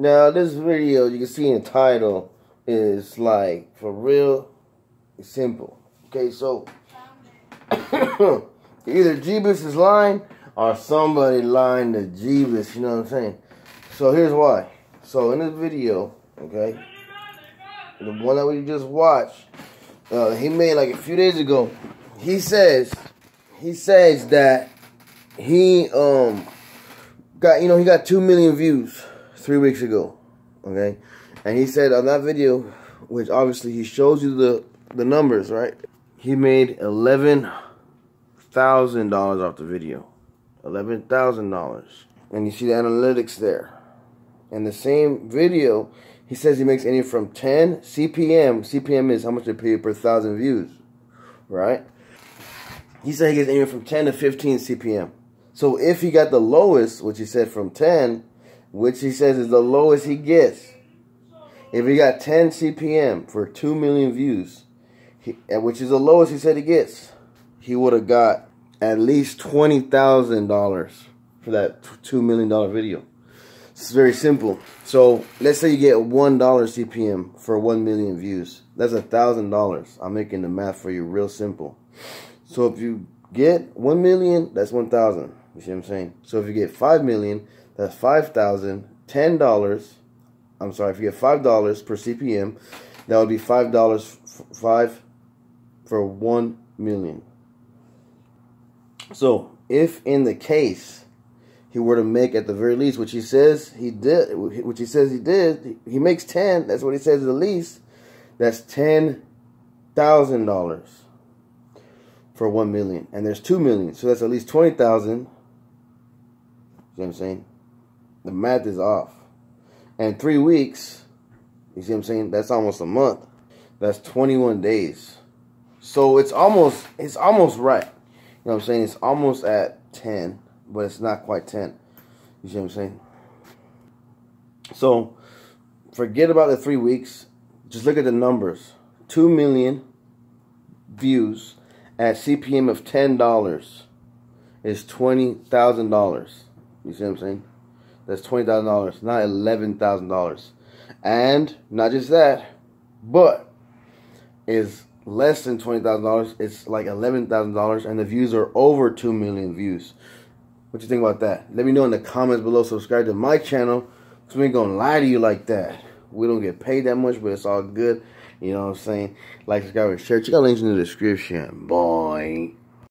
Now, this video, you can see in the title, is like, for real, simple. Okay, so, either Jebus is lying, or somebody lying to Jebus, you know what I'm saying? So, here's why. So, in this video, okay, the one that we just watched, uh, he made like a few days ago, he says, he says that he, um, got, you know, he got 2 million views three weeks ago. Okay, and he said on that video, which obviously he shows you the the numbers, right? He made eleven thousand dollars off the video, eleven thousand dollars, and you see the analytics there. In the same video, he says he makes anywhere from 10 CPM. CPM is how much they pay per thousand views, right? He said he gets anywhere from 10 to 15 CPM. So if he got the lowest, which he said from 10, which he says is the lowest he gets. If he got 10 CPM for 2 million views, he, which is the lowest he said he gets, he would have got at least $20,000 for that $2 million video. It's very simple. So let's say you get $1 CPM for 1 million views. That's $1,000. I'm making the math for you real simple. So if you get 1 million, that's 1,000. You see what I'm saying? So if you get 5 million, that's five thousand ten dollars. I'm sorry, if you get five dollars per CPM, that would be five dollars five for one million. So if in the case he were to make at the very least, which he says he did, which he says he did, he makes ten. That's what he says the least. That's ten thousand dollars for one million, and there's two million, so that's at least twenty thousand. What I'm saying? The math is off. And three weeks, you see what I'm saying? That's almost a month. That's 21 days. So it's almost it's almost right. You know what I'm saying? It's almost at 10, but it's not quite 10. You see what I'm saying? So forget about the three weeks. Just look at the numbers. Two million views at CPM of ten dollars is twenty thousand dollars. You see what I'm saying? That's twenty thousand dollars, not eleven thousand dollars. And not just that, but is less than twenty thousand dollars. It's like eleven thousand dollars, and the views are over two million views. What you think about that? Let me know in the comments below. Subscribe to my channel, cause we ain't gonna lie to you like that. We don't get paid that much, but it's all good. You know what I'm saying? Like, subscribe, and share. Check out links in the description. Boy.